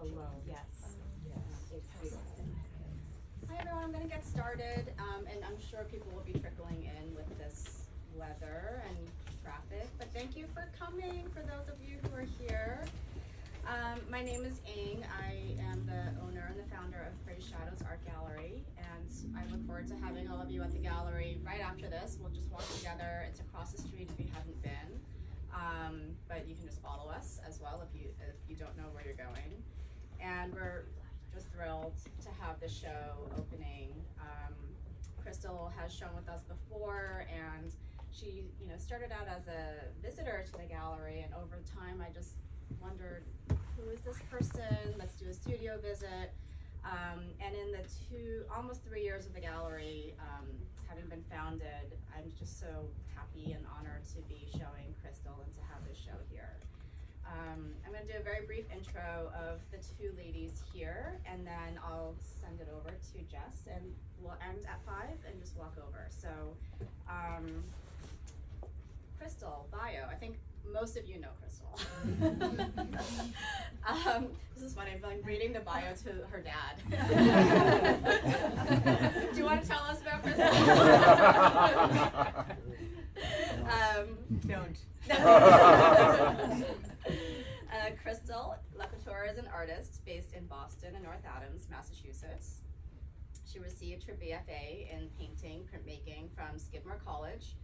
alone. Yes. Yes. Hi everyone, I'm gonna get started, um, and I'm sure people will be trickling in with this weather and traffic, but thank you for coming, for those of you who are here. Um, my name is Ing, I am the owner and the founder of Praise Shadows Art Gallery, and I look forward to having all of you at the gallery right after this, we'll just walk together, it's across the street if you haven't been. Um, but you can just follow us as well if you, if you don't know where you're going. And we're just thrilled to have the show opening. Um, Crystalle has shown with us before, and she, you know, started out as a visitor to the gallery, and over time, I just wondered, who is this person? Let's do a studio visit. Um, and in the two, almost three years of the gallery, um, having been founded, I'm just so happy and honored to be showing Crystalle and to have this show here. Um, I'm gonna do a very brief intro of the two ladies here, and then I'll send it over to Jess, and we'll end at five and just walk over. So, um, Crystalle, bio, I think most of you know Crystalle. um, this is funny, I'm like reading the bio to her dad. do you wanna tell us about Crystalle? um, Don't. uh, Crystalle Lacouture is an artist based in Boston and North Adams, Massachusetts. She received her BFA in painting, printmaking from Skidmore College,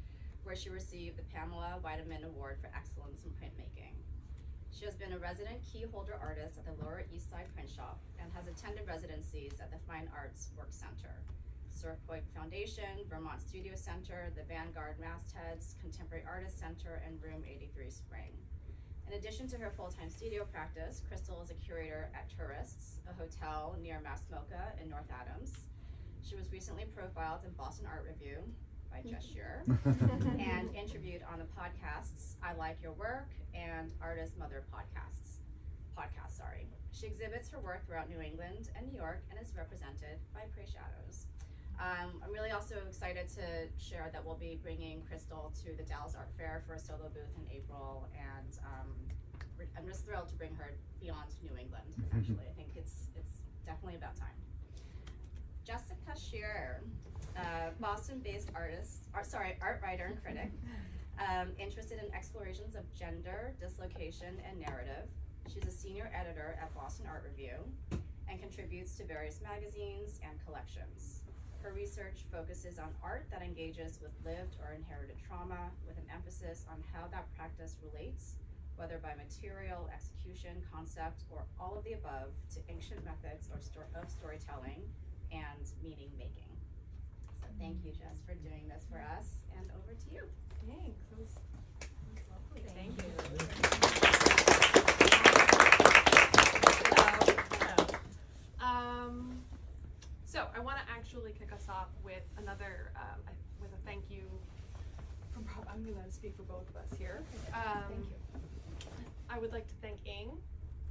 where she received the Pamela Weidenman Award for Excellence in Printmaking. She has been a resident key holder artist at the Lower East Side Print Shop and has attended residencies at the Fine Arts Work Center, Surf Point Foundation, Vermont Studio Center, the Vanguard Mastheads, Contemporary Artist Center, and Room 83 Spring. In addition to her full-time studio practice, Crystalle is a curator at Tourists, a hotel near Mass MoCA in North Adams. She was recently profiled in Boston Art Review by Jess Shearer and interviewed on the podcasts I Like Your Work and Artist Mother podcasts. Podcast, sorry. She exhibits her work throughout New England and New York and is represented by Praise Shadows. Um, I'm really also excited to share that we'll be bringing Crystalle to the Dallas Art Fair for a solo booth in April, and um, I'm just thrilled to bring her beyond New England. Actually, I think it's it's definitely about time. Jessica Shearer, uh, Boston-based artist, art, sorry, art writer and critic, um, interested in explorations of gender, dislocation, and narrative. She's a senior editor at Boston Art Review and contributes to various magazines and collections. Her research focuses on art that engages with lived or inherited trauma, with an emphasis on how that practice relates, whether by material, execution, concept, or all of the above, to ancient methods or sto- of storytelling and meaning making. So thank you, Jess, for doing this for us, and over to you. Thanks. That was, was lovely. Thank you. Um, so I want to actually kick us off with another, um, with a thank you from, I'm gonna speak for both of us here. Um, Thank you. I would like to thank Ing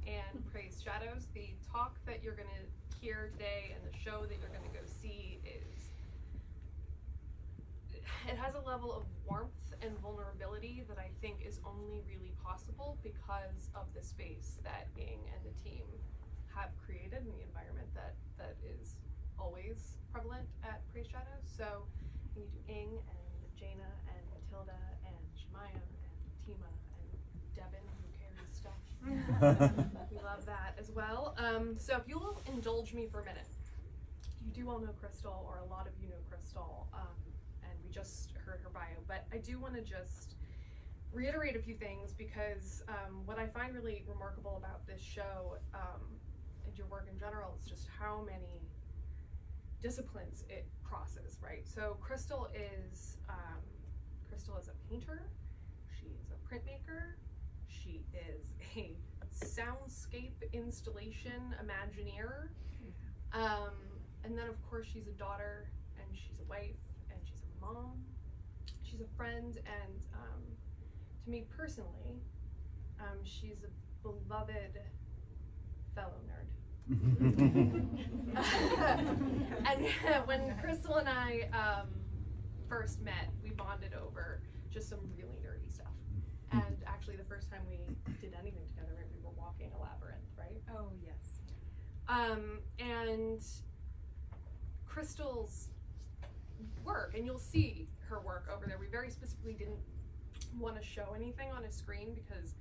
and Praise Shadows. The talk that you're gonna hear today and the show that you're gonna go see is it has a level of warmth and vulnerability that I think is only really possible because of the space that Ing and the team have created and the environment that that is always prevalent at Praise Shadows. So you do Ing and Jaina and Matilda and Shemayam and Tima and Devin who carries stuff. We love that as well. Um, so if you'll indulge me for a minute, you do all know Crystalle, or a lot of you know Crystalle, um, and we just heard her bio. But I do want to just reiterate a few things because um, what I find really remarkable about this show um, and your work in general is just how many disciplines it crosses, right? So Crystalle is um, Crystalle is a painter, she is a printmaker, is a soundscape installation imagineer, um, and then of course she's a daughter and she's a wife and she's a mom, she's a friend, and um, to me personally, um, she's a beloved fellow nerd. and when Crystalle and I um, first met, we bonded over just some really nerdy. And actually, the first time we did anything together, right, we were walking a labyrinth, right? Oh, yes. Um, and Crystalle's work, and you'll see her work over there. We very specifically didn't want to show anything on a screen because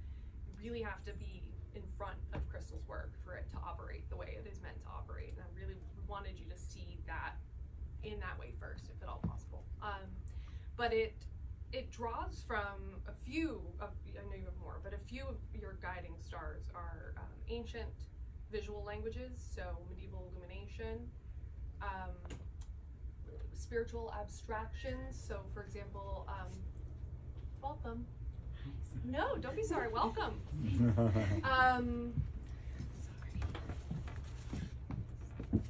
you really have to be in front of Crystalle's work for it to operate the way it is meant to operate. And I really wanted you to see that in that way first, if at all possible. Um, but it it draws from a few of I know you have more, but a few of your guiding stars are um, ancient visual languages, so medieval illumination, um, spiritual abstractions. So, for example, um, welcome. No, don't be sorry. Welcome. Um,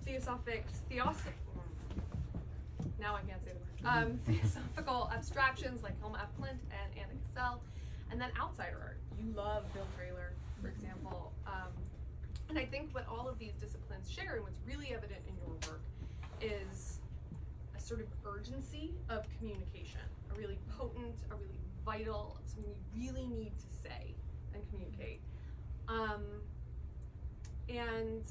theosophic, theosophic. Now I can't say the. Um, theosophical abstractions like Hilma af Klint and Anna Cassel, and then outsider art. You love Bill Traylor, for example. Um, and I think what all of these disciplines share, and what's really evident in your work, is a sort of urgency of communication, a really potent, a really vital, something you really need to say and communicate. Um, and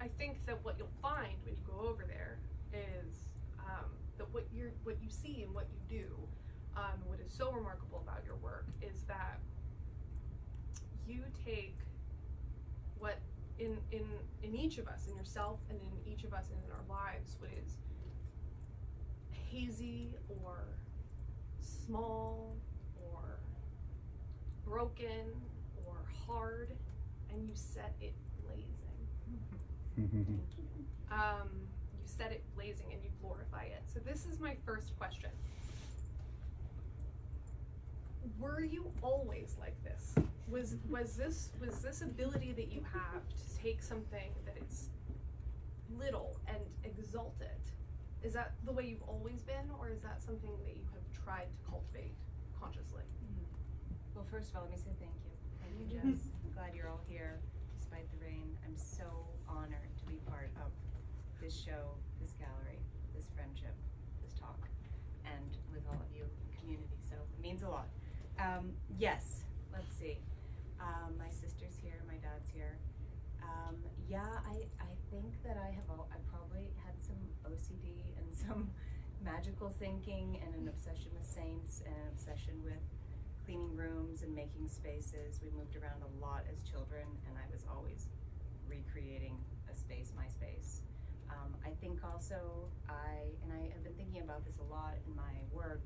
I think that what you'll find when you go over there is um, that what you what you see and what you do, um, what is so remarkable about your work is that you take what in in in each of us, in yourself and in each of us and in our lives, what is hazy or small or broken or hard, and you set it blazing. Um, you set it blazing and you glorify it. So this is my first question. Were you always like this? Was was this was this ability that you have to take something that is little and exalt it? Is that the way you've always been, or is that something that you have tried to cultivate consciously? Mm-hmm. Well, first of all, let me say thank you. Thank you, Jess. I'm glad you're all here despite the rain. I'm so honored to be part of this show, this gallery, this friendship, this talk, and with all of you in community. So it means a lot. Um, yes, let's see. Um, my sister's here, my dad's here. Um, yeah, I, I think that I have, al- I probably had some OCD and some magical thinking and an obsession with saints and an obsession with cleaning rooms and making spaces. We moved around a lot as children, and I was always recreating a space, my space. Um, I think also I, and I have been thinking about this a lot in my work.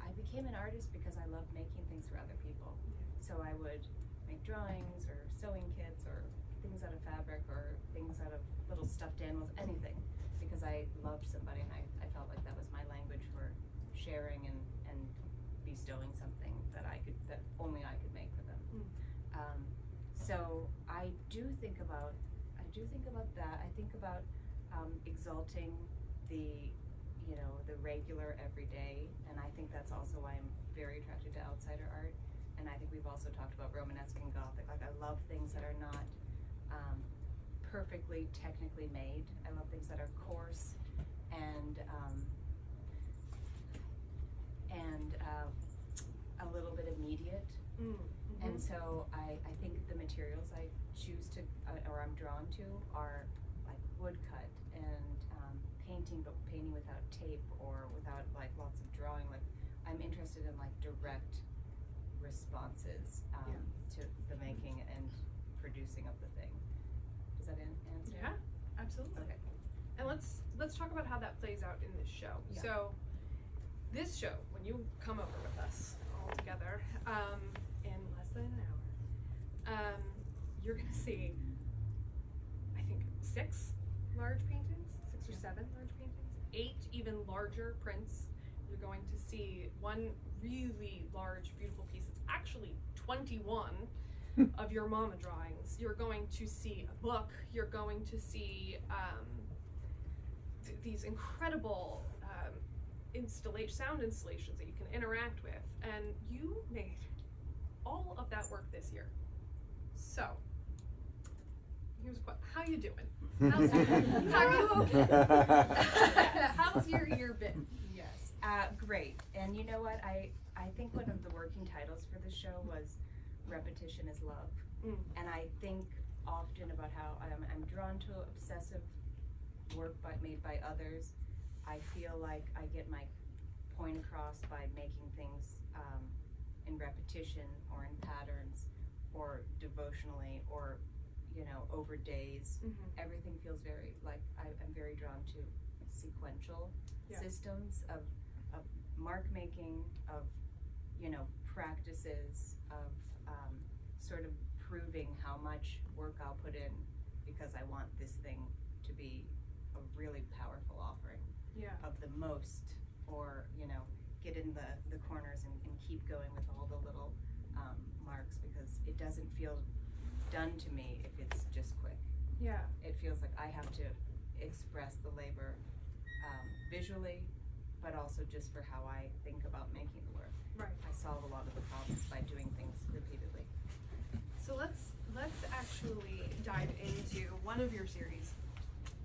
I became an artist because I loved making things for other people. So I would make drawings or sewing kits or things out of fabric or things out of little stuffed animals, anything, because I loved somebody and I, I felt like that was my language for sharing and, and bestowing something that I could, that only I could make for them. Mm. Um, so I do think about, do think about that. I think about um, exalting the, you know, the regular everyday, and I think that's also why I'm very attracted to outsider art. And I think we've also talked about Romanesque and Gothic. Like I love things that are not um, perfectly technically made. I love things that are coarse and um, and uh, a little bit immediate. Mm, And mhm. so I, I think the materials I choose to, uh, or I'm drawn to, are like woodcut and um, painting, but painting without tape or without like lots of drawing. Like I'm interested in like direct responses um, to the making and producing of the thing. Does that an- answer? Yeah, absolutely. Okay. And let's let's talk about how that plays out in this show. Yeah. So, this show, when you come over with us all together um, in less than an hour, um, you're gonna see, I think, six large paintings, six or seven large paintings, eight even larger prints. You're going to see one really large, beautiful piece. It's actually 21 of your mama drawings. You're going to see a book. You're going to see um, th- these incredible um, installation, sound installations that you can interact with. And you made all of that work this year. So, here's a question: How you doing? How's, how you okay? How's your year been? Yes. Uh, great. And you know what? I, I think one of the working titles for the show was Repetition is Love. Mm. And I think often about how I'm, I'm drawn to obsessive work by, made by others. I feel like I get my point across by making things um, in repetition or in patterns or devotionally or you know over days. Mm-hmm. Everything feels very like I, I'm very drawn to sequential Yeah. systems of of mark making of you know practices of um, sort of proving how much work I'll put in because I want this thing to be a really powerful offering Yeah. of the most or you know get in the the corners and, and keep going with all the little um, marks because it doesn't feel done to me if it's just quick Yeah. it feels like I have to express the labor um, visually but also just for how I think about making the work Right. I solve a lot of the problems by doing things repeatedly So let's let's actually dive into one of your series,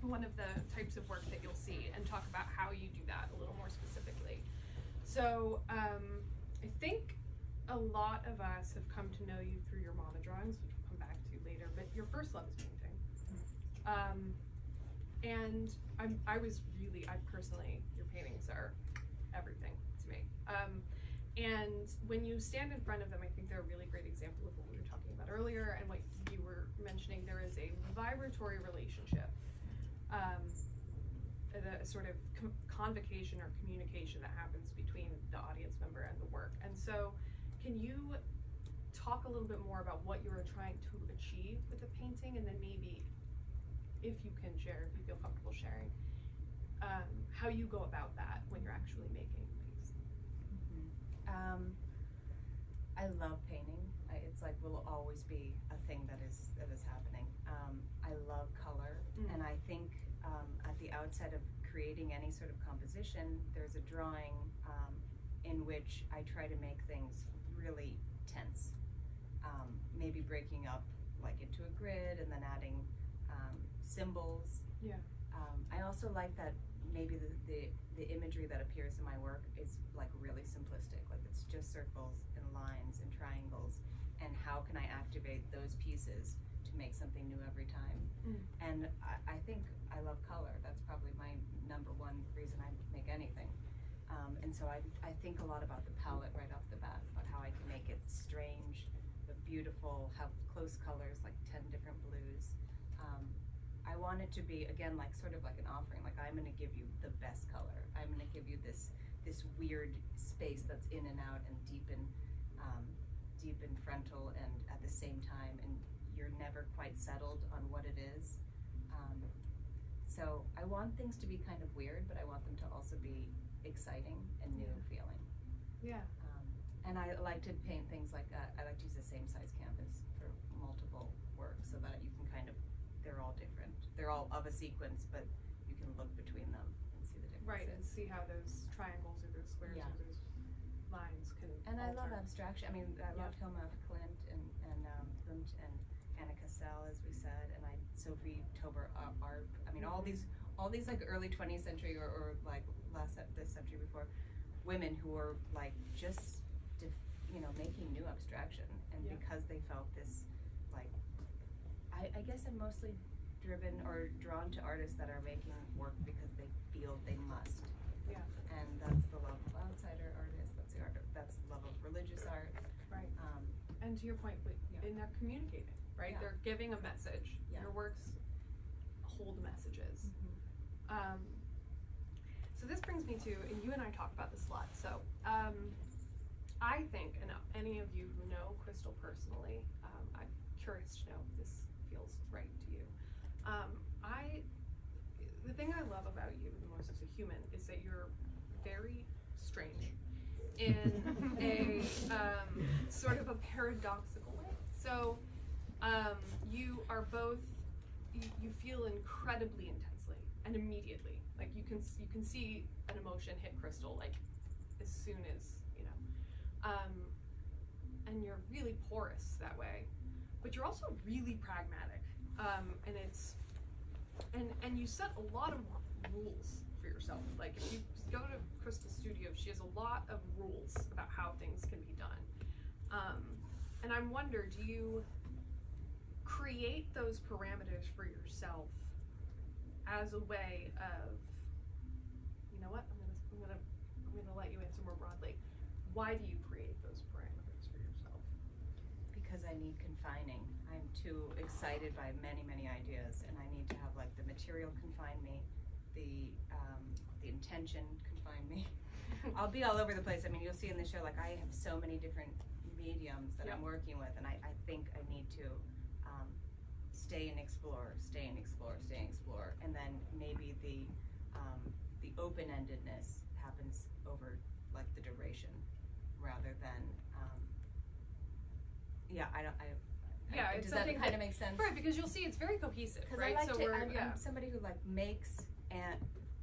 one of the types of work that you'll see, and talk about how you do that a little more specifically. So um, I think a lot of us have come to know you through your Mama drawings, which we'll come back to later. But your first love is painting, um, and I'm I was really I personally your paintings are everything to me. Um, and when you stand in front of them, I think they're a really great example of what we were talking about earlier and what you were mentioning. There is a vibratory relationship, um, a sort of convocation or communication that happens between the audience member and the work. And so, can you talk a little bit more about what you were trying to achieve with the painting, and then maybe, if you can share, if you feel comfortable sharing, um, how you go about that when you're actually making a piece. Um, I love painting. I, it's like will always be a thing that is that is happening. Um, I love color, Mm. and I think um, at the outset of creating any sort of composition, there's a drawing um, in which I try to make things really tense. Um, maybe breaking up like into a grid and then adding um, symbols. Yeah. Um, I also like that maybe the, the, the imagery that appears in my work is like really simplistic. Like it's just circles and lines and triangles. And how can I activate those pieces to make something new every time? Mm. And I, I think I love color. That's probably my number one reason I make anything. Um, and so I, I think a lot about the palette right off the bat, about how I can make it strange, beautiful, have close colors, like 10 different blues. Um, I want it to be again like sort of like an offering. Like I'm going to give you the best color. I'm going to give you this this weird space that's in and out and deep and um, deep and frontal and at the same time, and you're never quite settled on what it is. Um, so I want things to be kind of weird, but I want them to also be exciting and new feeling. Yeah. And I like to paint things like uh, I like to use the same size canvas for multiple works so that you can kind of they're all different. They're all of a sequence, but you can look between them and see the differences. Right, and see how those triangles or those squares Yeah. or those lines can. And I love abstraction. I mean, I Yeah. love Hilma af Klint and and um, Klimt and Anna Cassel, as we said, and I Sophie Taeuber Ar- Arp. I mean, all Mhm. these all these like early 20th century or, or like last this century before women who were like just you know making new abstraction, and Yeah. because they felt this like I, I guess I'm mostly driven or drawn to artists that are making work because they feel they must. Yeah. And that's the love of outsider artists. That's the art. That's the love of religious art. Right. Um, And to your point, but Yeah. and they're communicating, right? Yeah. They're giving a message. Yeah. Your works hold messages. Um, so this brings me to, and you and I talked about this a lot. So um, I think, and any of you who know Crystalle personally, um, I'm curious to know if this feels right to you. Um, I, the thing I love about you the most as a human is that you're very strange in a um, sort of a paradoxical way. So um, you are both you, you feel incredibly intensely and immediately. Like you can you can see an emotion hit Crystalle like as soon as um, and you're really porous that way. But you're also really pragmatic, um, and it's and and you set a lot of rules for yourself. Like if you go to Crystalle's studio, she has a lot of rules about how things can be done. Um, and I wonder, do you create those parameters for yourself as a way of you know what i'm gonna i'm gonna i'm gonna let you answer more broadly why do you create those parameters for yourself because I need confining. I'm too excited by many, many ideas, and I need to have like the material confine me, the um, the intention confine me. I'll be all over the place. I mean, you'll see in the show like I have so many different mediums that I'm working with, and I, I think I need to um, stay and explore, stay and explore, stay and explore, and then maybe the um, the open endedness happens over like the duration rather than. Um, yeah, I don't. I, Yeah, I, it's does that something kind that- of make sense? right because you'll see it's very cohesive Because right I like so to. we're I'm, yeah I'm somebody who like makes, and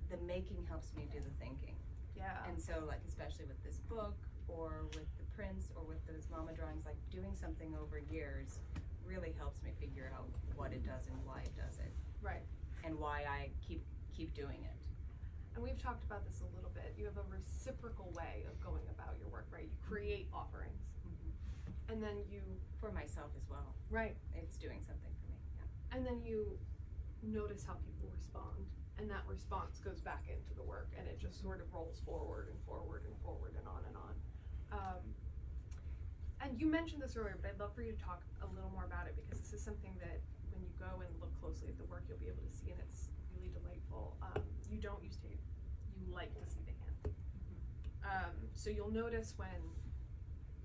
the making helps me do the thinking. yeah And so, like, especially with this book, or with the prints, or with those mama drawings, like doing something over years really helps me figure out what it does and why it does it, right and why I keep keep doing it. And we've talked about this a little bit. You have a reciprocal way of going about your work right? You create offerings. And then you For myself as well, right. It's doing something for me. Yeah. and then you notice how people respond and that response goes back into the work and it just sort of rolls forward and forward and forward and on and on. Um, and you mentioned this earlier but i'd love for you to talk a little more about it because this is something that when you go and look closely at the work you'll be able to see and it's um, you don't use tape. You like to see the hand. Um, so you'll notice when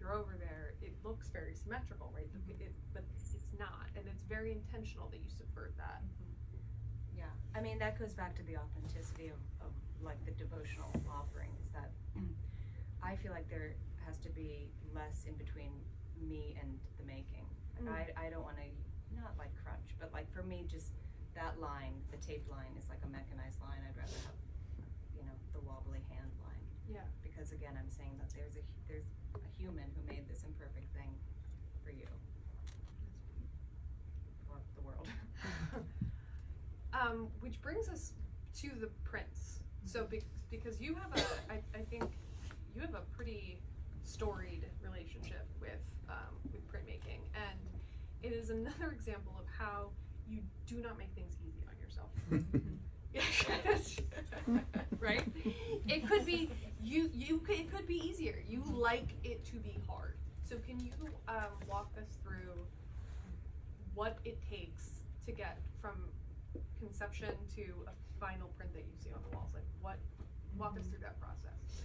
you're over there it looks very symmetrical right? The- it, but it's not and it's very intentional that you subvert that. Yeah, I mean that goes back to the authenticity of, of like the devotional offerings. That I feel like there has to be less in between me and the making. Like I, I don't want to not like crunch, but like for me, just that line, the tape line, is like a mechanized line. I'd rather have, you know, the wobbly hand line. Yeah. Because again, I'm saying that there's a there's a human who made this imperfect thing for you. For the world. Um, which brings us to the prints. So be- because you have a, I, I think you have a pretty storied relationship with um, with printmaking, and it is another example of how you do not make things easy on yourself. right? It could be you. You could, it could be easier. You like it to be hard. So can you um, walk us through what it takes to get from conception to a final print that you see on the walls? Like what? Walk us through that process.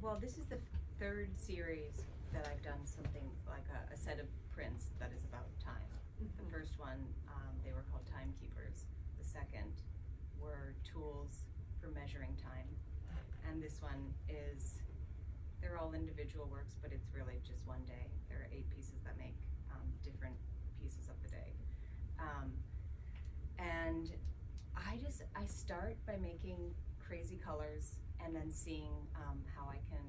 Well, this is the third series that I've done something like a, a set of prints that is about time. The first one, um, they were called timekeepers. Second were tools for measuring time. And this one is, they're all individual works, but it's really just one day. There are eight pieces that make um, different pieces of the day. Um, and I just, I start by making crazy colors and then seeing um, how I can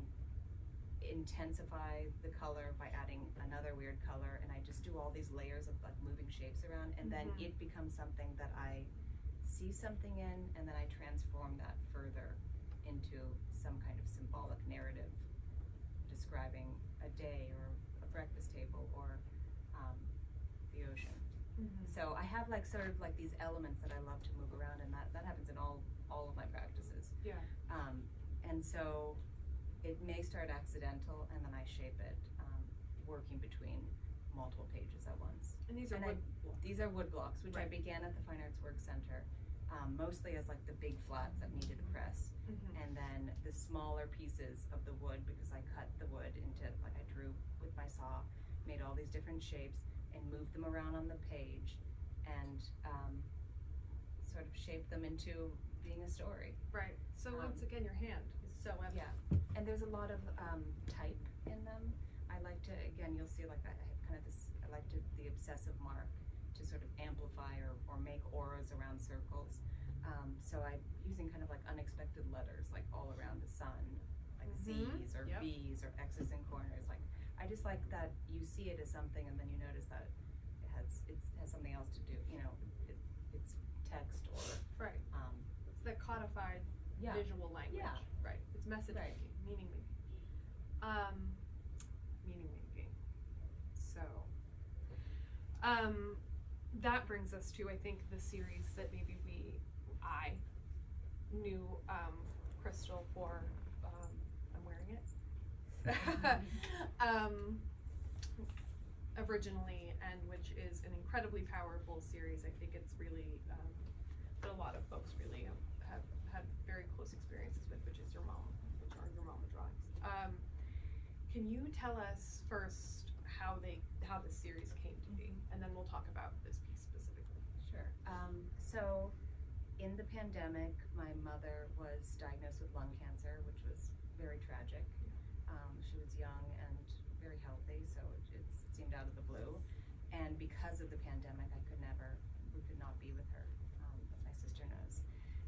intensify the color by adding another weird color and I just do all these layers of like moving shapes around and then Mhm. it becomes something that I see something in and then I transform that further into some kind of symbolic narrative describing a day or a breakfast table or um, the ocean. So I have like sort of like these elements that I love to move around, and that, that happens in all all of my practices. Yeah. Um, and so it may start accidental, and then I shape it, um, working between multiple pages at once. And these are And I- wood. These are wood blocks, which I began at the Fine Arts Work Center, um, mostly as like the big flats that needed a press, Mhm. and then the smaller pieces of the wood because I cut the wood into like I drew with my saw, made all these different shapes and moved them around on the page, and um, sort of shaped them into being a story. Right. So Um, once again, your hand is so empty. Yeah. And there's a lot of um, type in them. I like to again, you'll see like I have kind of this. I like to the obsessive mark to sort of amplify or, or make auras around circles. Um, so I'm using kind of like unexpected letters like all around the sun, like Mhm. Z's or Yep. B's or X's in corners. Like I just like that you see it as something and then you notice that it has it has something else to do. You know, it, it's text or Right. um, It's that codified yeah. visual language. Yeah. Right. It's message Right. making, meaning making. Um, meaning making. So, um, that brings us to I think the series that maybe we I knew um, Crystalle for. Um, I'm wearing it. um, originally, and which is an incredibly powerful series. I think it's really um, that a lot of folks really have, have had very close experiences with, which is your mom, which are your mama drawings. Um, can you tell us first how they how this series came to be, and then we'll talk about this piece specifically. Sure. Um, so, in the pandemic, my mother was diagnosed with lung cancer, which was very tragic. Um, she was young and very healthy, so it, it seemed out of the blue. And because of the pandemic, I could never, we could not be with her, um, as my sister knows.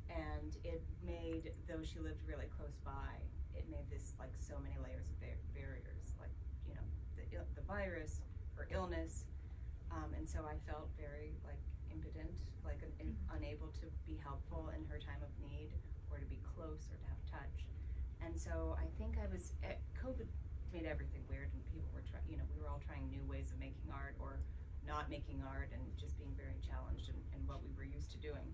And it made, though she lived really close by, it made this like so many layers of bar- barriers, like you know, the the virus, her illness, um, and so I felt very like impotent, like un- in- unable to be helpful in her time of need, or to be close, or to have touch. And so I think I was eh, COVID made everything weird, and people were trying. You know, we were all trying new ways of making art, or not making art, and just being very challenged in, in what we were used to doing.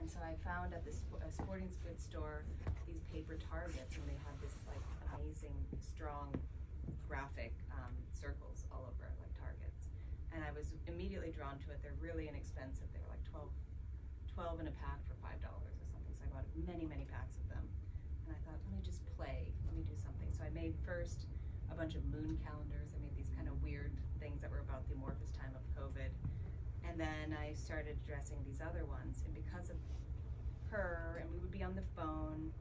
And so I found at the sp- sporting goods store these paper targets, and they had this like amazing, strong graphic um, circles all over like. And I was immediately drawn to it. They're really inexpensive. They were like 12, 12 in a pack for five dollars or something. So I bought many, many packs of them. And I thought, let me just play. Let me do something. So I made first a bunch of moon calendars. I made these kind of weird things that were about the amorphous time of COVID. And then I started dressing these other ones. And because of her, and we would be on the phone,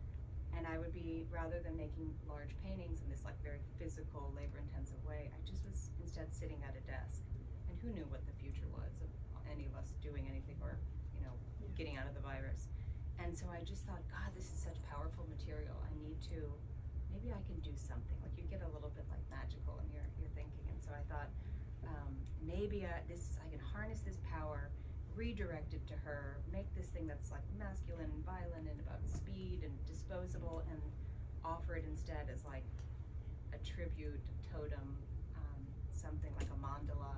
and I would be, rather than making large paintings in this like very physical, labor intensive way, I just was instead sitting at a desk. Who knew what the future was of any of us doing anything or, you know, Yeah. getting out of the virus. And so I just thought, God, this is such powerful material. I need to, maybe I can do something. Like you get a little bit like magical in your, your thinking. And so I thought, um, maybe I, this I can harness this power, redirect it to her, make this thing that's like masculine and violent and about speed and disposable, and offer it instead as like a tribute, a totem, um, something like a mandala,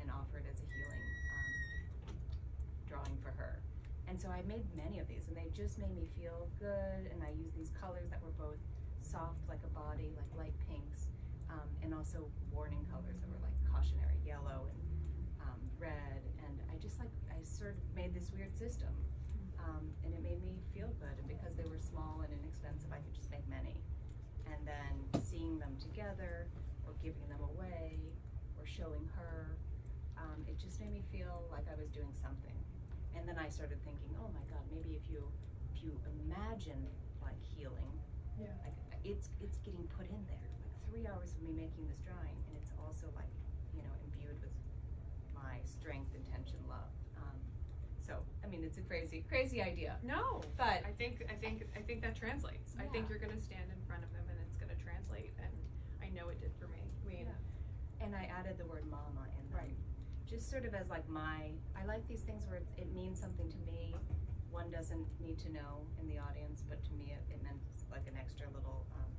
and offer it as a healing um, drawing for her. And so I made many of these, and they just made me feel good. And I used these colors that were both soft, like a body, like light pinks, um, and also warning colors that were like cautionary yellow and um, red. And I just like I sort of made this weird system, um, and it made me feel good. And because they were small and inexpensive, I could just make many. And then seeing them together, or giving them away, or showing her, um, it just made me feel like I was doing something. And then I started thinking, oh my God, maybe if you if you imagine like healing, Yeah. like it's it's getting put in there. Like three hours of me making this drawing, and it's also like you know imbued with my strength, intention, love. Um, so I mean, it's a crazy crazy idea, No, but I think I think I think that translates. I think you're gonna stand in front of him and it's gonna translate, and I know it did for me. I mean, Yeah. and I added the word mama in there. Right. Just sort of as like my, I like these things where it's, it means something to me. One doesn't need to know in the audience, but to me it, it meant like an extra little um,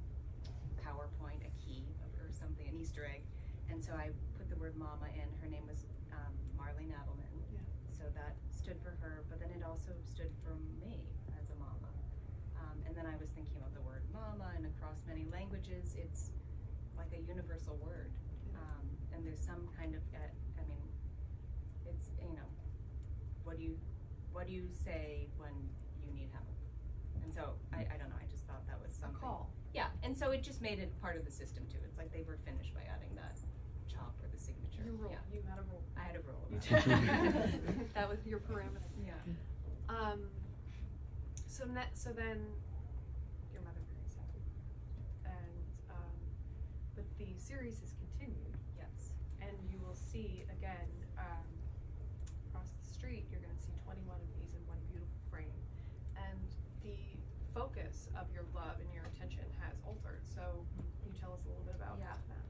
PowerPoint, a key or something, an Easter egg. And so I put the word mama in. Her name was um, Marlene Adelman. Yeah. So that stood for her, but then it also stood for me as a mama. Um, and then I was thinking about the word mama, and across many languages, it's like a universal word. Um, and there's some kind of, uh, it's you know, what do you, what do you say when you need help? And so I, I don't know. I just thought that was a something. call. Yeah, and so it just made it part of the system too. It's like they were finished by adding that chop or the signature. Your rule. Yeah, You had a rule. I had a rule. You about did. it. that was your parameter. yeah. Um, so net, so then your mother very sad, and um, but the series has continued, Yes. and you will see again um, across the street. You're going to see 21 of these in one beautiful frame, and the focus of your love and your attention has altered. So, can you tell us a little bit about Yeah. that?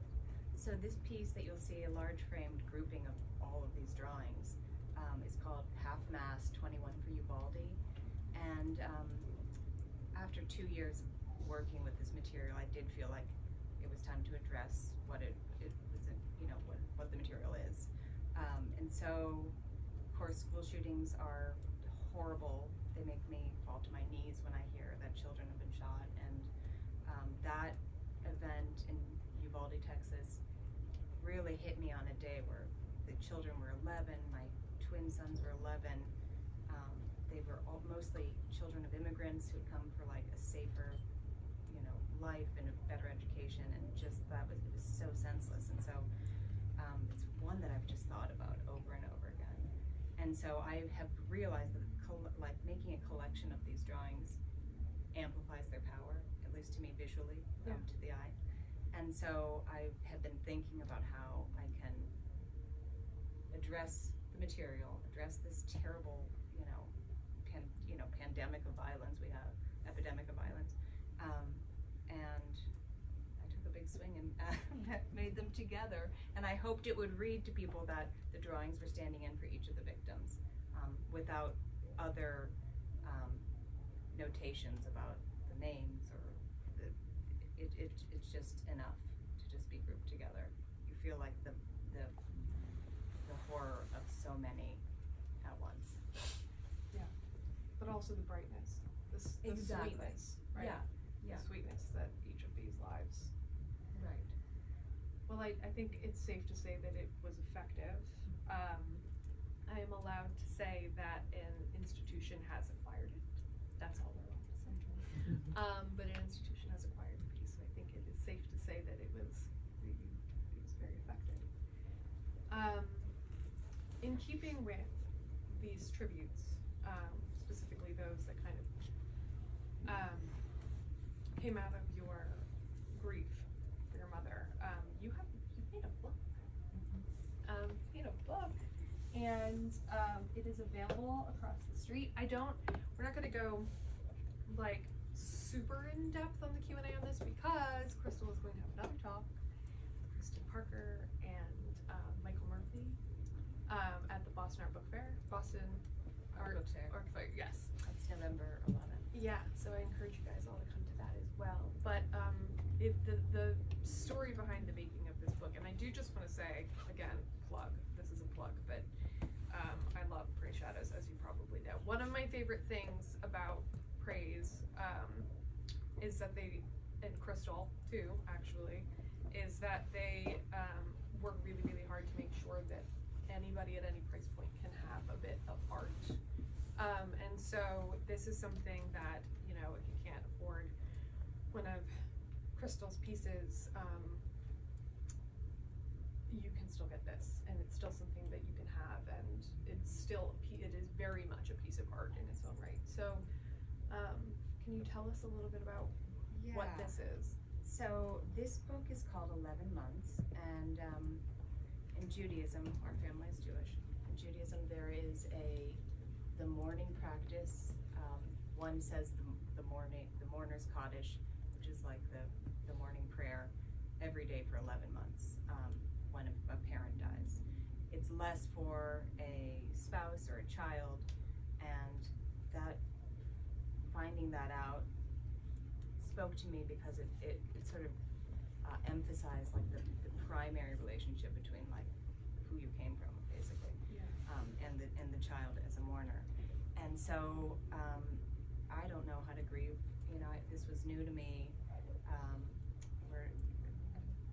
So this piece that you'll see, a large framed grouping of all of these drawings, um, is called Half Mast 21 for Uvalde. And um, after two years of working with this material, I did feel like it was time to address what it, it was, you know, what, what the material is. Um, and so, of course, school shootings are horrible. They make me fall to my knees when I hear that children have been shot. And um, that event in Uvalde, Texas, really hit me on a day where the children were 11. My twin sons were 11. Um, they were all, mostly children of immigrants who had come for like a safer, you know, life and a better education. And just that was it was so senseless. And so um, it's one that I've just thought about over and over again. And so I have realized that like making a collection of these drawings amplifies their power, at least to me visually, um, to the eye. And so I have been thinking about how I can address the material, address this terrible, you know, pan, you know, pandemic of violence we have, epidemic of violence. Um, and I took a big swing and uh, made them together. And I hoped it would read to people that the drawings were standing in for each of the victims um, without other um, notations about the the, it, it, it's just enough to just be grouped together. You feel like the, the, the horror of so many at once. Yeah, but also the brightness, the, s- the Exactly. sweetness, right? Yeah, yeah. The sweetness that each of these lives. Right. Well, I, I think it's safe to say that it was effective. Um, I am allowed to say that an institution has acquired it. That's all we're allowed to say. Um, but an institution has acquired the piece, so I think it is safe to say that it was it was very effective. Um, in keeping with these tributes, um, specifically those that kind of um, came out of your grief for your mother, um, you have you made a book. Um, you made a book, and um, it is available across the street. I don't. We're not going to go like super in depth on the Q and A on this because Crystalle is going to have another talk with Kristen Parker and um, Michael Murphy um, at the Boston Art Book Fair. Boston Art Book Fair. Art Fair, yes. That's November 11th. Yeah, so I encourage you guys all to come to that as well. But um, it, the the story behind the making of this book, and I do just want to say again, plug. This is a plug, but um, I love Praise Shadows, as you probably know. One of my favorite things about Um, is that they, and Crystalle too, actually, is that they um, work really, really hard to make sure that anybody at any price point can have a bit of art. Um, and so this is something that, you know, if you can't afford one of Crystalle's pieces, um, you can still get this, and it's still something that you can have, and it's still, it is very much a piece of art in its own right. So, um, can you tell us a little bit about what this is? So this book is called Eleven Months, and um, in Judaism, our family is Jewish. In Judaism, there is a the mourning practice. Um, one says the, the morning the mourner's kaddish, which is like the the morning prayer, every day for eleven months um, when a, a parent dies. It's less for a spouse or a child, and that finding that out spoke to me because it, it, it sort of uh, emphasized like the, the primary relationship between like who you came from basically Yeah. um, and the and the child as a mourner and so um, I don't know how to grieve you know I, this was new to me um, where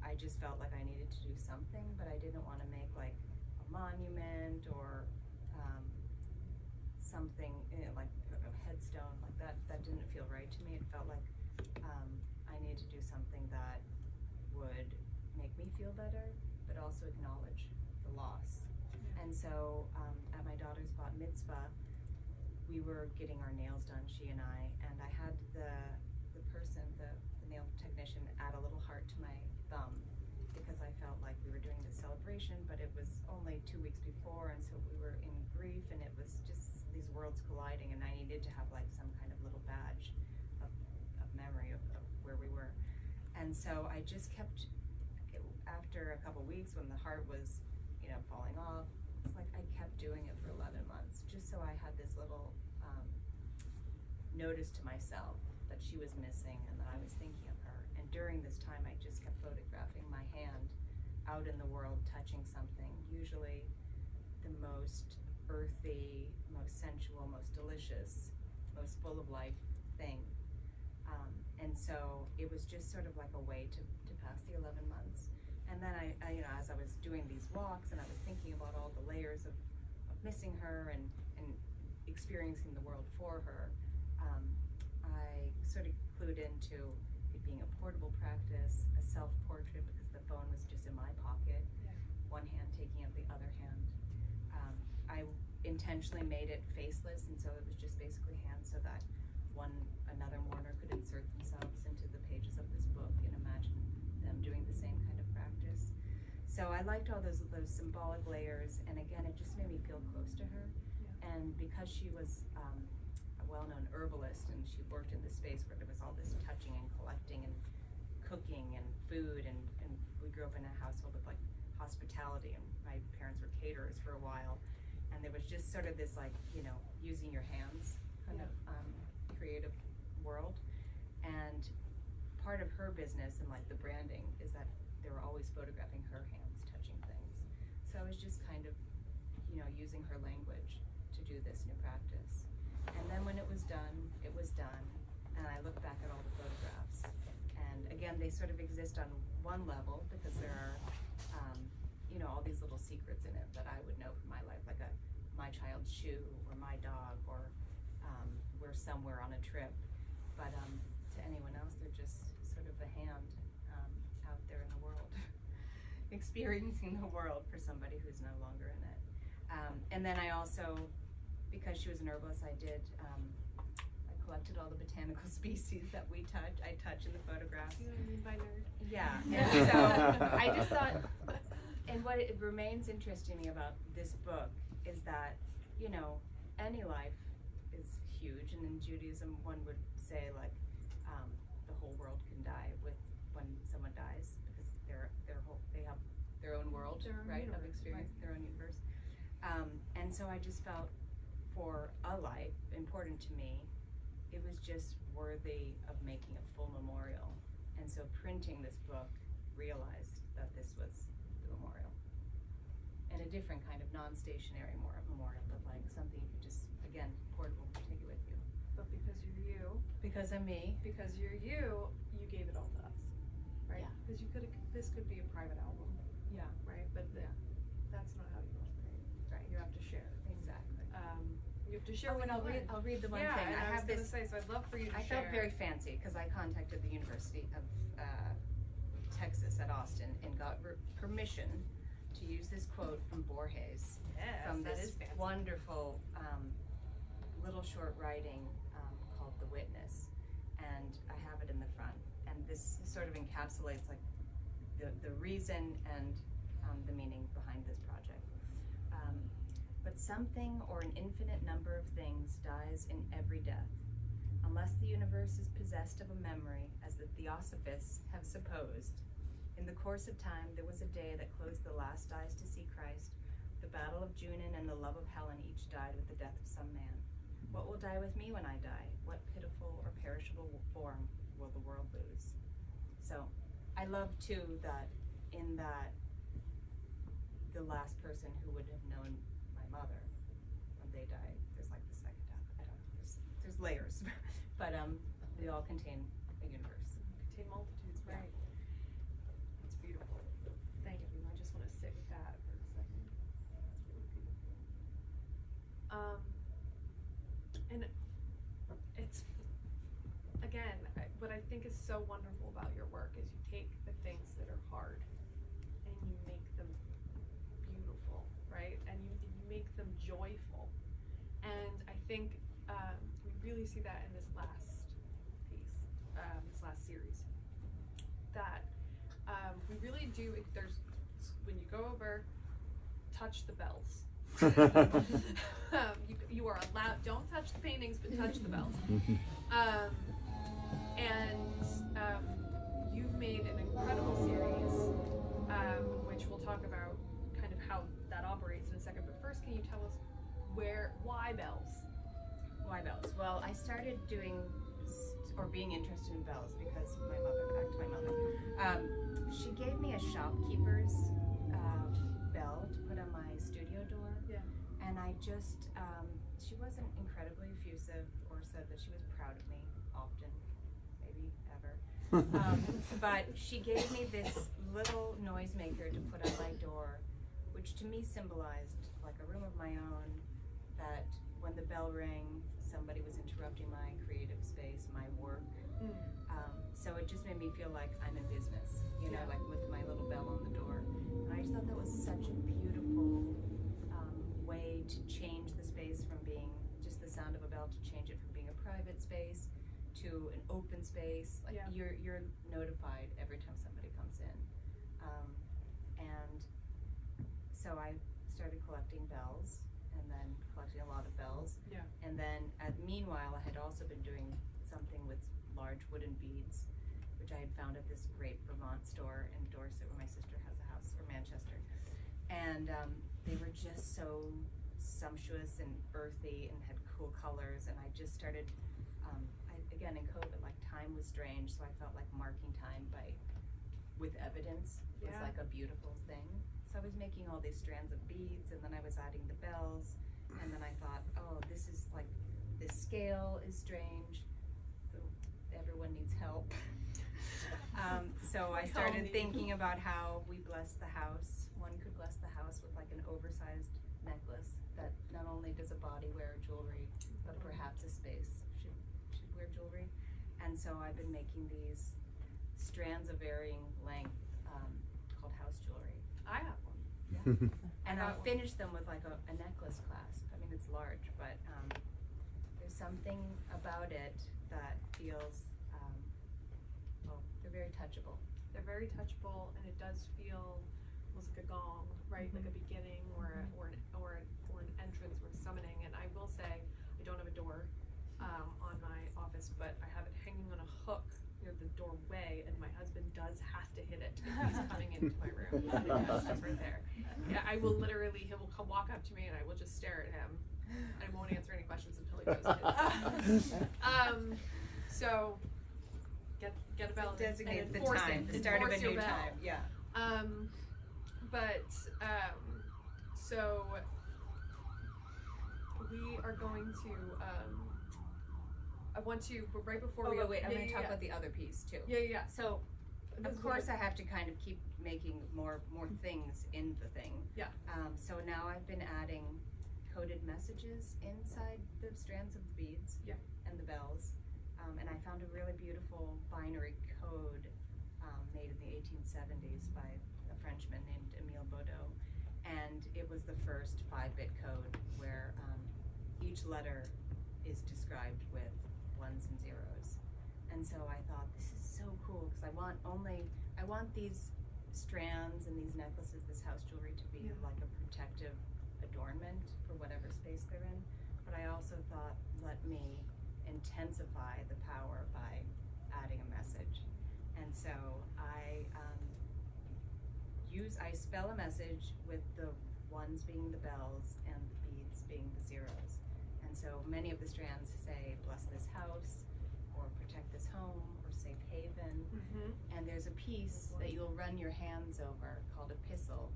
I just felt like I needed to do something but I didn't want to make like a monument or um, something you know, like a a headstone like that that didn't feel right to me it felt like um, I needed to do something that would make me feel better, but also acknowledge the loss. And so um, at my daughter's bat mitzvah, we were getting our nails done, she and I, and I had the the person, the, the nail technician, add a little heart to my thumb because I felt like we were doing the celebration, but it was only two weeks before, and so we were in grief, and it was just these worlds colliding, and I needed to have like some kind of little badge of, of memory of, of where we were. And so I just kept, after a couple weeks when the heart was, you know, falling off, it's like I kept doing it for 11 months, just so I had this little um, notice to myself that she was missing and that I was thinking of her. And during this time, I just kept photographing my hand out in the world, touching something, usually the most earthy, most sensual, most delicious, most full of life thing. Um, and so it was just sort of like a way to, to pass the 11 months. And then I, I, you know, as I was doing these walks and I was thinking about all the layers of, of missing her and, and experiencing the world for her, um, I sort of clued into it being a portable practice, a self portrait because the phone was just in my pocket, Yeah. one hand taking up the other hand. Um, I intentionally made it faceless, and so it was just basically hands so that one another mourner could insert themselves into the pages of this book and imagine them doing the same kind of practice. So I liked all those those symbolic layers, and again, it just made me feel close to her. And because she was um, a well-known herbalist, and she worked in this space where there was all this touching and collecting and cooking and food, and, and we grew up in a household with like hospitality, and my parents were caterers for a while, and there was just sort of this like you know using your hands kind of um, creative world, and part of her business and like the branding is that they were always photographing her hands touching things. So I was just kind of, you know, using her language to do this new practice. And then when it was done, it was done, and I look back at all the photographs. And again, they sort of exist on one level because there are, um, you know, all these little secrets in it that I would know from my life, like a my child's shoe or my dog or um, we're somewhere on a trip. But um, to anyone else, they're just sort of a hand um, out there in the world, experiencing the world for somebody who's no longer in it. Um, and then I also, because she was an herbalist, I did. Um, I collected all the botanical species that we touch. I touch in the photographs. See what I mean by nerd? Yeah. And so I just thought, and what it remains interesting to me about this book is that, you know, any life huge, and in Judaism, one would say like, um, the whole world can die with when someone dies because they're their whole they have their own world, Their own right, of universe, experience, their own universe. Um, and so I just felt for a life important to me, it was just worthy of making a full memorial. And so printing this book realized that this was the memorial. And a different kind of non-stationary mor- memorial, but like something you could just, again, portable, take it with you. But because you're you, Because I'm me. because you're you, you gave it all to us, right? Yeah. Because you could this could be a private album, Yeah. right? But the, Yeah. that's not how you operate, right? You have to share. Exactly. Um, you have to share. Oh, and I'll read. I'll read the one yeah, thing. I I, have this, say, so I'd love for you to I share. felt very fancy because I contacted the University of uh, Texas at Austin and got permission to use this quote from Borges yes, from that this wonderful um, little short writing called The Witness, and I have it in the front. And this sort of encapsulates like the the reason and um, the meaning behind this project. Um, but something or an infinite number of things dies in every death, unless the universe is possessed of a memory, as the Theosophists have supposed. In the course of time, there was a day that closed the last eyes to see Christ. The battle of Junín and the love of Helen each died with the death of some man. What will die with me when I die? What pitiful or perishable form will the world lose? So, I love too that in that the last person who would have known my mother when they die, there's like the second death. I don't know. There's, there's layers, but um, they all contain a universe. Contain multitudes, Yeah. right? It's beautiful. Thank you. I just want to sit with that for a second. That's really beautiful. Um, and it's again, what I think is so wonderful about your work is you take the things that are hard and you make them beautiful, right? And you you make them joyful. And I think um, we really see that in this last piece, um, this last series. That um, we really do. If there's when you go over, touch the bells. you, you are allowed. Don't touch the paintings, but touch the bells. Um, and um, you've made an incredible series, um, which we'll talk about kind of how that operates in a second. But first, can you tell us where, why bells? Why bells? Well, I started doing or being interested in bells because my mother, back to my mother, um, she gave me a shopkeeper's uh, bell to put on my studio door. Yeah. And I just, um, she wasn't incredibly effusive or said that she was proud of me often, maybe ever. Um, but she gave me this little noisemaker to put on my door, which to me symbolized like a room of my own. That when the bell rang, somebody was interrupting my creative space, my work. Mm. Um, so it just made me feel like I'm in business, you know, like with my little bell on the door. And I just thought that was such a beautiful to change the space from being just the sound of a bell to change it from being a private space to an open space. Like Yeah. you're you're notified every time somebody comes in. Um, and so I started collecting bells and then collecting a lot of bells. Yeah. And then at meanwhile I had also been doing something with large wooden beads, which I had found at this great Vermont store in Dorset where my sister has a house, or Manchester. And um, they were just so sumptuous and earthy and had cool colors. And I just started, um, I, again in COVID, like time was strange, so I felt like marking time by with evidence was like a beautiful thing. So I was making all these strands of beads, and then I was adding the bells, and then I thought, oh, this is like this scale is strange. So everyone needs help. Um, so I started thinking about how we bless the house. One could bless the house with like an oversized necklace that not only does a body wear jewelry, but perhaps a space should should wear jewelry. And so I've been making these strands of varying length um, called house jewelry. I have one. And I I'll finish them with like a, a necklace clasp. I mean, it's large, but um, there's something about it that feels, um, well, they're very touchable. They're very touchable, and it does feel almost like a gong, right? Like a beginning or a, or an or an, or an entrance summoning. And I will say, I don't have a door um, on my office, but I have it hanging on a hook near the doorway, and my husband does have to hit it if he's coming into my room. It's right there. Yeah, I will literally. He will come walk up to me, and I will just stare at him. I won't answer any questions until he goes. to um, so get get a bell and- Designates the time, it. the start of a your new bell. time. Yeah. Um, but um, so we are going to. Um, I want to, but right before Oh, we. wait, wait. I'm yeah, going to yeah, talk yeah. about the other piece too. Yeah, yeah. So, This of course, I have to kind of keep making more more things in the thing. Yeah. Um, so now I've been adding coded messages inside the strands of the beads. Yeah. And the bells, um, and I found a really beautiful binary code um, made in the 1870s by a Frenchman named Emile Baudot, and it was the first five-bit code where um, each letter is described with ones and zeros. And so I thought this is so cool because I want only I want these strands and these necklaces, this house jewelry to be Yeah. like a protective adornment for whatever space they're in. But I also thought let me intensify the power by adding a message. And so I um, use I spell a message with the ones being the bells and the beads being the zeros. So many of the strands say bless this house or protect this home or safe haven. Mm-hmm. And there's a piece that you'll run your hands over called epistle,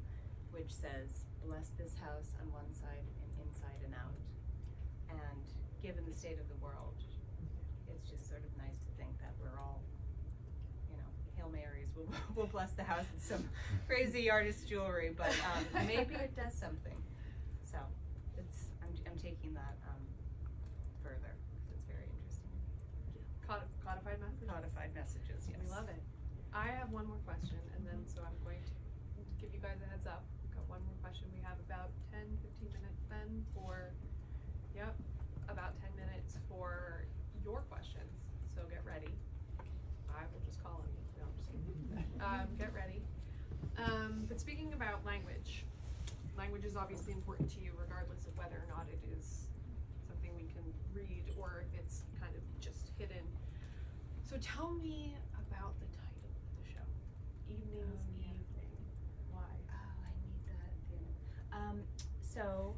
which says, Bless this house on one side and inside and out. And given the state of the world, it's just sort of nice to think that we're all, you know, Hail Marys We'll, we'll bless the house with some crazy artist jewelry, but um, maybe it does something. So it's, I'm, I'm taking that um, further because it's very interesting. Cod- codified message. Codified messages, yes. We love it. I have one more question, and then so I'm going to give you guys a heads up. We've got one more question. We have about 10, 15 minutes then for, yep, about 10 minutes for your questions. So get ready. I will just call on you. No, I'm just kidding. Um, get ready. Um, but speaking about language, language is obviously important to you regardless of whether or not it is something we can read or if it's kind of just hidden. So tell me about the title of the show. Evenings yeah. Evening. Why? Oh, I need that at the end. Um, so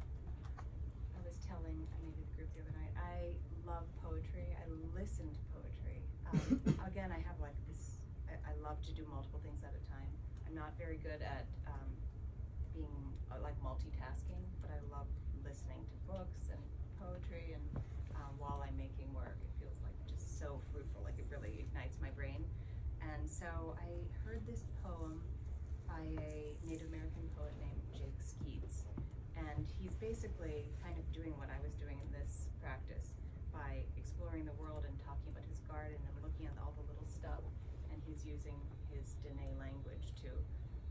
I was telling, I made the group the other night. I love poetry. I listen to poetry. Um, again, I have like this. I, I love to do multiple things at a time. I'm not very good at um, being uh, like multitasking, but I love listening to books and poetry, and um, while I'm making work, it feels like just so fruitful. Like it really ignites my brain. And so I heard this poem by a Native American poet named Jake Skeets, and he's basically kind of doing what I was doing in this practice by exploring the world and talking about his garden and looking at all the little stuff, and he's using his Dene language to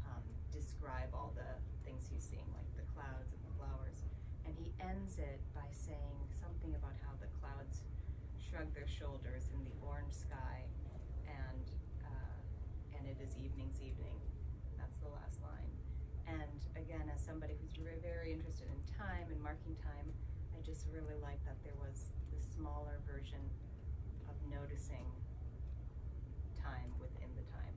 um, describe all the things he's seeing, like the clouds and the flowers. And he ends it by saying something about how the clouds shrug their shoulders in the orange sky, and it is evening's evening. That's the last line. And again, as somebody who's very, very interested in time and marking time, I just really like that there was the smaller version of noticing time within the time.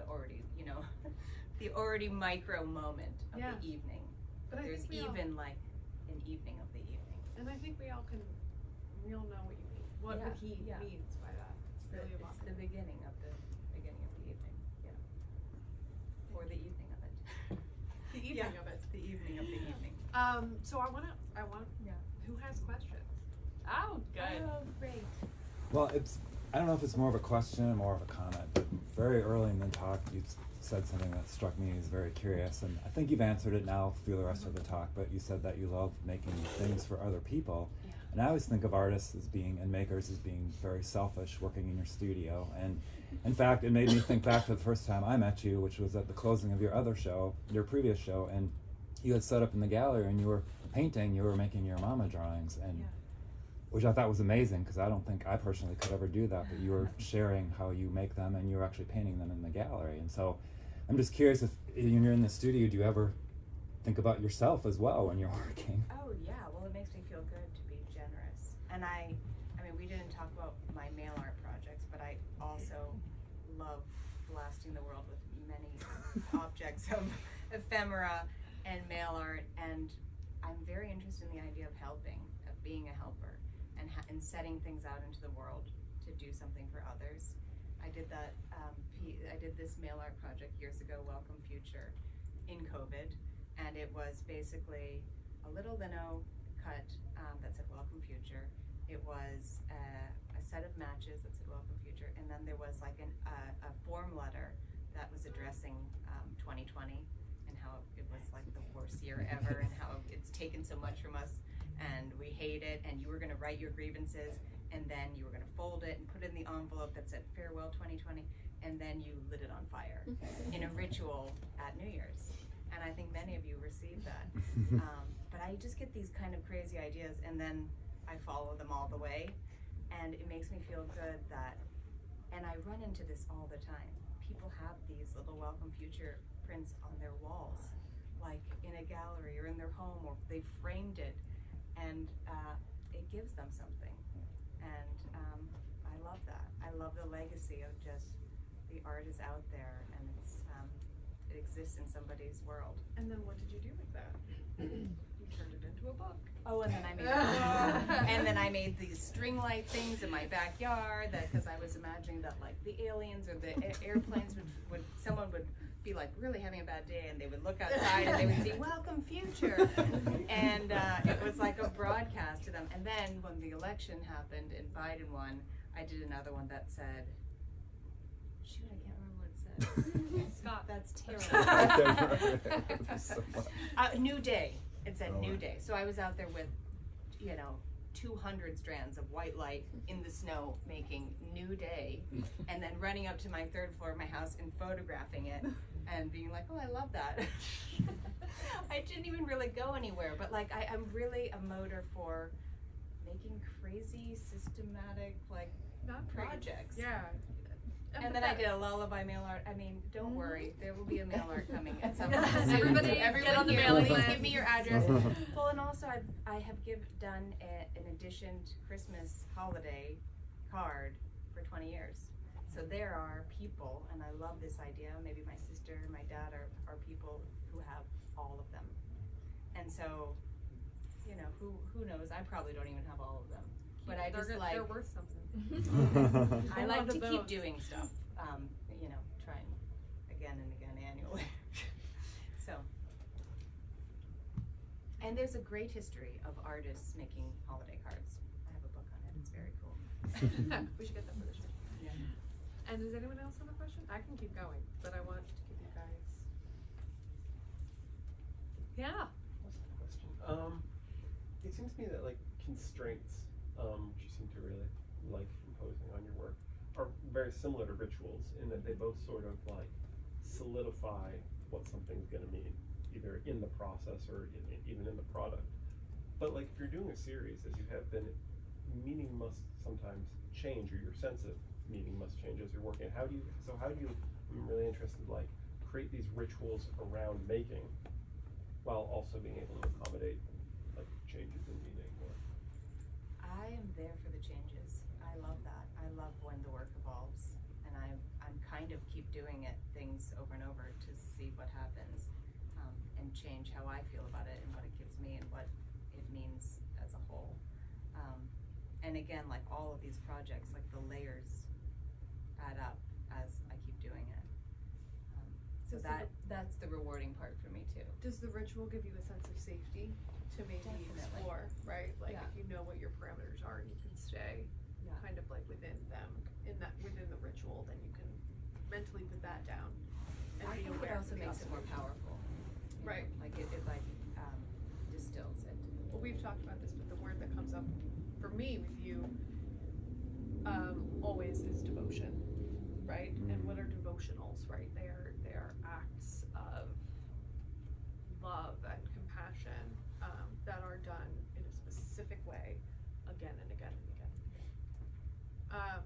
The already, you know, the already micro moment of Yeah. the evening. But There's we all- even like an evening of the evening. And I think we all can, we all know what you mean, what Yeah, he yeah. means by that. It's the, really it's the beginning of the beginning of the evening. Yeah. Or the evening of it. The evening Yeah. of it. The evening of the evening. Um, so I wanna, I want, Yeah. who has questions? Oh, good. Oh, great. Well, it's I don't know if it's more of a question or more of a comment, but very early in the talk, you said something that struck me as very curious, and I think you've answered it now through the rest of the talk. But you said that you love making things for other people, Yeah. And I always think of artists as being and makers as being very selfish, working in your studio. And in fact, it made me think back to the first time I met you, which was at the closing of your other show, your previous show, and you had set up in the gallery and you were painting, you were making your mama drawings, and Yeah. which I thought was amazing because I don't think I personally could ever do that. But you were sharing how you make them, and you were actually painting them in the gallery. And so, I'm just curious if when you're in the studio, do you ever think about yourself as well when you're working? Oh yeah, well it makes me feel good to be generous. And I I mean we didn't talk about my mail art projects, but I also love blasting the world with many objects of ephemera and mail art and I'm very interested in the idea of helping, of being a helper and ha- and setting things out into the world to do something for others. I did that um, I did this mail art project years ago, Welcome Future, in COVID, and it was basically a little lino cut um, that said Welcome Future. It was uh, a set of matches that said Welcome Future, and then there was like an, uh, a form letter that was addressing um, 2020 and how it was like the worst year ever and how it's taken so much from us and we hate it and you were going to write your grievances and then you were going to fold it and put it in the envelope that said farewell 2020 and then you lit it on fire in a ritual at New Year's. And I think many of you received that. Um, but I just get these kind of crazy ideas and then I follow them all the way. And it makes me feel good that, and I run into this all the time. People have these little welcome future prints on their walls, like in a gallery or in their home, or they've framed it. And uh, it gives them something. And um, I love that. I love the legacy of just the art is out there and it's um, it exists in somebody's world. And then what did you do with that? You turned it into a book. Oh, and then I made and then I made these string light things in my backyard that because I was imagining that like the aliens or the a- airplanes would would someone would be like really having a bad day and they would look outside and they would see welcome future and uh, it was like a broadcast to them and then when the election happened and Biden won I did another one that said shoot I can't remember what it said Scott. that's terrible So much. uh, new day. It said Oh, new day. So I was out there with, you know, 200 strands of white light in the snow making new day and then running up to my third floor of my house and photographing it and being like, oh, I love that. I didn't even really go anywhere, but like I, I'm really a motor for making crazy, systematic, like Not projects. Yeah. And then I did a lullaby mail art. I mean, don't mm-hmm. worry, there will be a mail art coming at some point. soon. Everybody get on the here, mailing please list. give me your address. well, and also I've I have give done a, an editioned Christmas holiday card for 20 years. So there are people, and I love this idea. Maybe my sister and my dad are, are people who have all of them, and so, you know, who who knows? I probably don't even have all of them, but I just like they're worth something. I A like to keep doing stuff. Um, you know, trying again and again annually. so, And there's a great history of artists making holiday cards. I have a book on it. It's very cool. we should get that for the show. Yeah. And does anyone else have a question? I can keep going, but I want to give you guys. Yeah. What's the question? Um, it seems to me that like constraints, um, which you seem to really like imposing on your work, are very similar to rituals in that they both sort of like solidify what something's gonna mean, either in the process or in, even in the product. But like if you're doing a series, as you have been, meaning must sometimes change, or your sense of meaning must change as you're working. How do you? So how do you? I'm really interested. Like create these rituals around making, while also being able to accommodate like changes I am there for the changes. I love that. I love when the work evolves, and I'm I'm kind of keep doing it things over and over to see what happens, um, and change how I feel about it and what it gives me and what it means as a whole. Um, and again, like all of these projects, like the layers add up as I keep doing it. Um, so Does the- that that's the rewarding part for me too. Does the ritual give you a sense of safety to maybe Definitely. explore, right? Like Yeah. if you know what your parameters are and you can stay Yeah. kind of like within them, in that within the ritual, then you can mentally put that down and I be think it aware also the makes it more powerful. you know, Right. Like it, it like um, distills it. Well, we've talked about this, but the word that comes up for me with you um, always is devotion, right? And what are devotionals, right? They are they are acts of love and compassion um, that are done in a specific way, again and again and again and again. Um,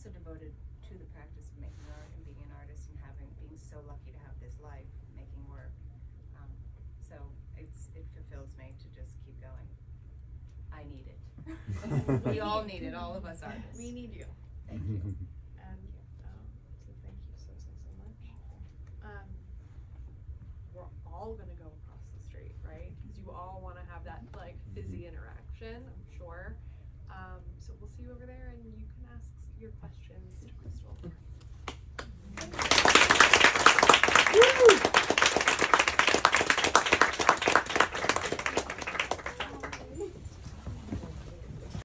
I'm also devoted to the practice of making art and being an artist and having being so lucky to have this life making work. Um, so it's it fulfills me to just keep going. I need it. we all need it, all of us artists. we need you, Thank you.